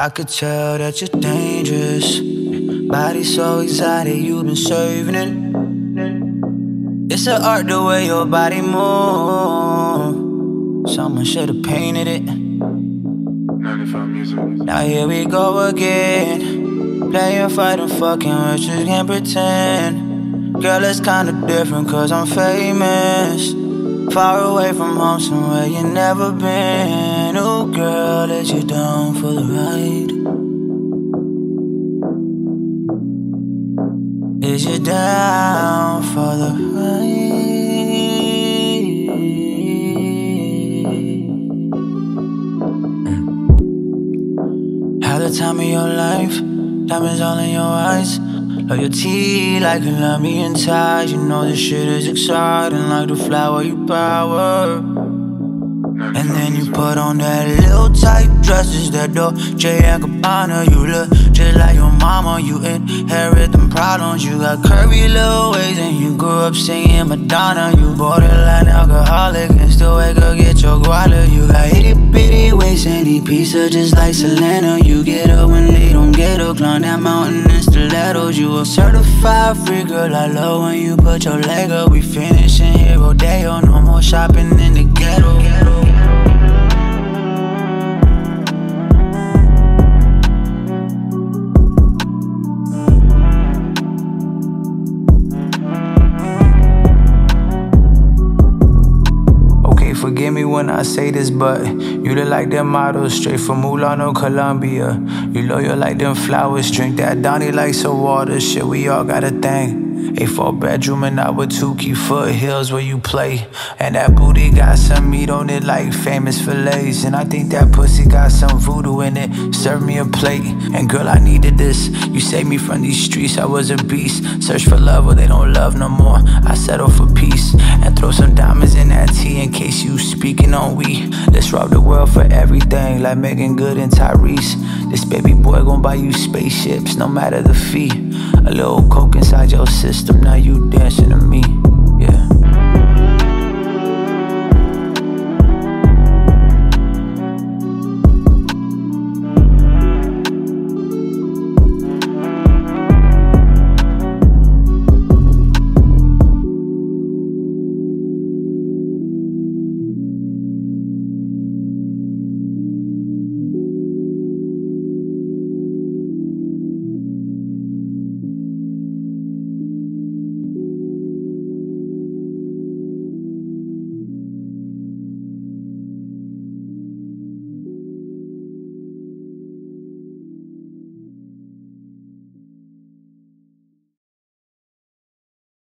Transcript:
I could tell that you're dangerous. Body so exotic, you've been serving it. It's an art the way your body moves. Someone should have painted it. Now here we go again. Playing, fighting, fucking, we just can't pretend. Girl, it's kinda different cause I'm famous. Far away from home, somewhere you never been. Oh, girl, is you down for the ride? Is you down for the ride? Had the time of your life, diamonds all in your eyes. Loyalty like Colombian ties. You know this shit is exciting, like the flower you power. And then you put on that little tight dresses, that Dolce and Gabbana. You look just like your mama. You inherit them problems. You got curvy little ways, and you grew up singing Madonna. You borderline alcoholic, and still wake up get your guala. You got itty bitty waist, and any pizza just like Selena. You get up when they don't get up, climb that mountain in stilettos. You a certified free girl. I love when you put your leg up. We finishing here rodeo, oh, no more shopping in the ghetto. Forgive me when I say this, but you look like them models straight from Mulano, Colombia. You loyal like them flowers, drink that Donnie like some water. Shit, we all got a thing. A four bedroom and I with two key foothills where you play. And that booty got some meat on it like famous fillets. And I think that pussy got some voodoo in it. Serve me a plate. And girl, I needed this. You saved me from these streets, I was a beast. Search for love, but they don't love no more. I settle for speaking on we. Let's rob the world for everything, like Meagan Good and Tyrese. This baby boy gon' buy you spaceships, no matter the fee. A little coke inside your system, now you dancing to me. Yeah.